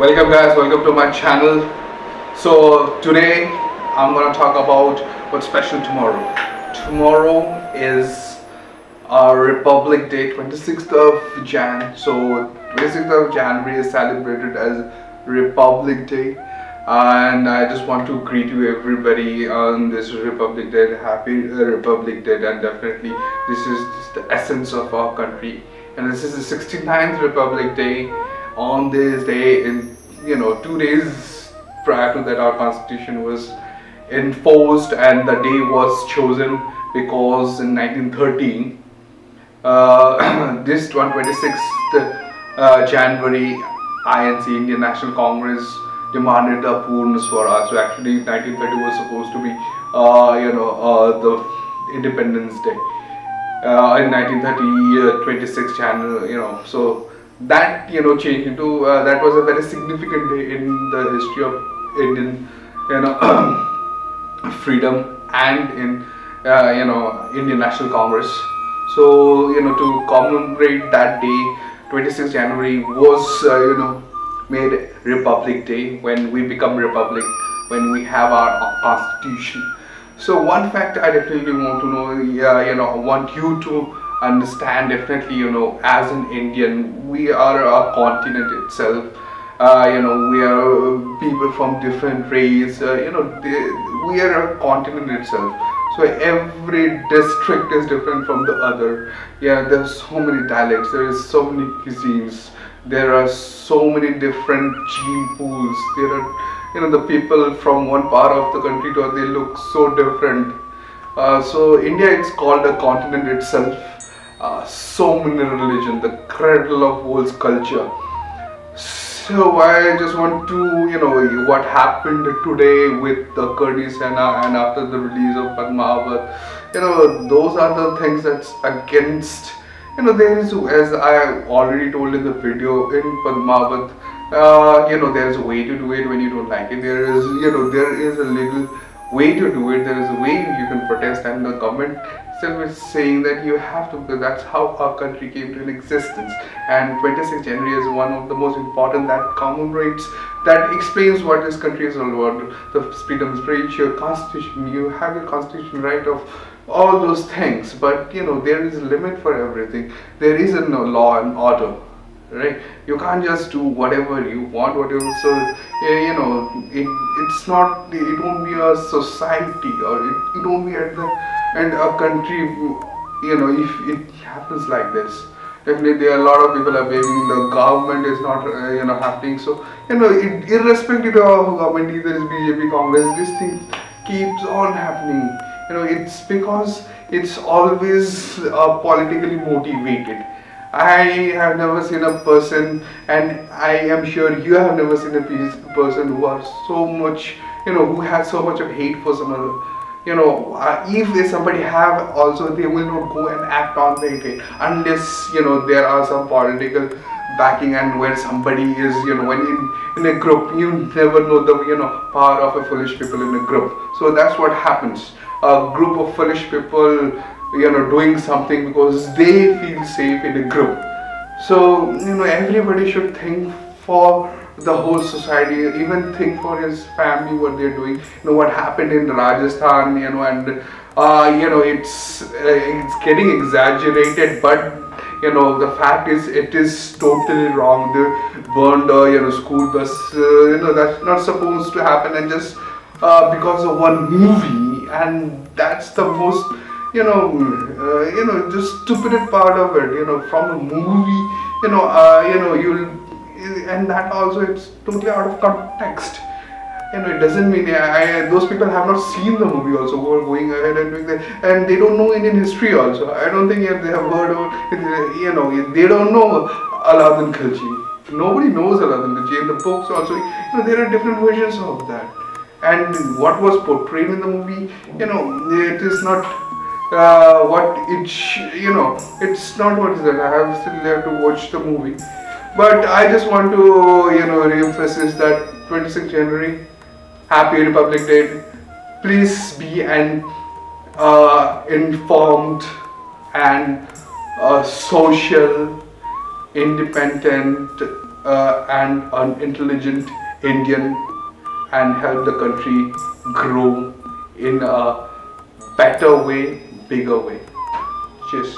Welcome guys, welcome to my channel. So today I'm gonna talk about what's special tomorrow. Tomorrow is our Republic Day, 26th of Jan. So 26th of January is celebrated as Republic Day and I just want to greet you everybody on this Republic Day. Happy Republic Day and definitely this is the essence of our country and this is the 69th Republic Day on this day in you know two days prior to that our constitution was enforced and the day was chosen because in 1913 uh, this 126th uh, January INC Indian National Congress demanded a Purna Swaraj. So actually 1930 was supposed to be uh, you know uh, the Independence Day uh, in 1930 uh, 26 January you know so that you know changed into uh, that was a very significant day in the history of Indian you know freedom and in uh, you know Indian National Congress. So you know to commemorate that day 26 January was uh, you know made Republic Day when we become Republic when we have our constitution. So one fact I definitely want to know yeah you know want you to understand definitely you know as an Indian we are a continent itself. Uh, you know we are people from different race uh, you know they, we are a continent itself. So every district is different from the other. Yeah there's so many dialects there is so many cuisines there are so many different gene pools. There are you know the people from one part of the country to they look so different. Uh, so India is called a continent itself uh, so many religion, the cradle of world's culture. So I just want to, you know, what happened today with the Karni Sena and after the release of Padmavat, you know, those are the things that's against, you know, there is, as I already told in the video in Padmavat, uh, you know, there is a way to do it when you don't like it. There is, you know, there is a legal way to do it. There is a way you can protest and the government itself is saying that you have to because that's how our country came to an existence. And 26 January is one of the most important that commemorates that explains what this country is all about. The freedom of speech your constitution you have your constitution right of all those things. But you know there is a limit for everything. There is a no law and order right? You can't just do whatever you want whatever. So you know it, it's not it won't be a society or it, it won't be at the and a country you know if it happens like this. Definitely there are a lot of people are blaming the government is not uh, you know happening. So you know it, irrespective of government either is bjp congress this thing keeps on happening. You know it's because it's always uh, politically motivated I have never seen a person, and I am sure you have never seen a person who are so much, you know, who has so much of hate for some other you know uh, if somebody have also they will not go and act on the unless you know there are some political backing and where somebody is you know when in, in a group you never know the you know power of a foolish people in a group. So that's what happens. A group of foolish people you know doing something because they feel safe in a group. So you know everybody should think for the whole society even think for his family what they're doing. You know what happened in rajasthan you know and uh, you know it's uh, it's getting exaggerated but you know the fact is it is totally wrong. They burned a you know school bus uh, you know that's not supposed to happen. And just uh, because of one movie and that's the most you know uh, you know the stupid part of it you know from a movie you know uh, you know you'll and that also it's totally out of context you know, it doesn't mean I, those people have not seen the movie also who are going ahead and doing that and they don't know Indian history also. I don't think they have heard of, you know, they don't know Alauddin Khilji. Nobody knows Alauddin Khilji. In the books also, you know, there are different versions of that. And what was portrayed in the movie, you know, it is not uh, what it, you know, it's not what is that. I have still have to watch the movie. But I just want to, you know, re-emphasize that 26th January, Happy Republic Day. Please be an uh, informed and uh, social, independent uh, and an intelligent Indian and help the country grow in a better way, bigger way. Cheers.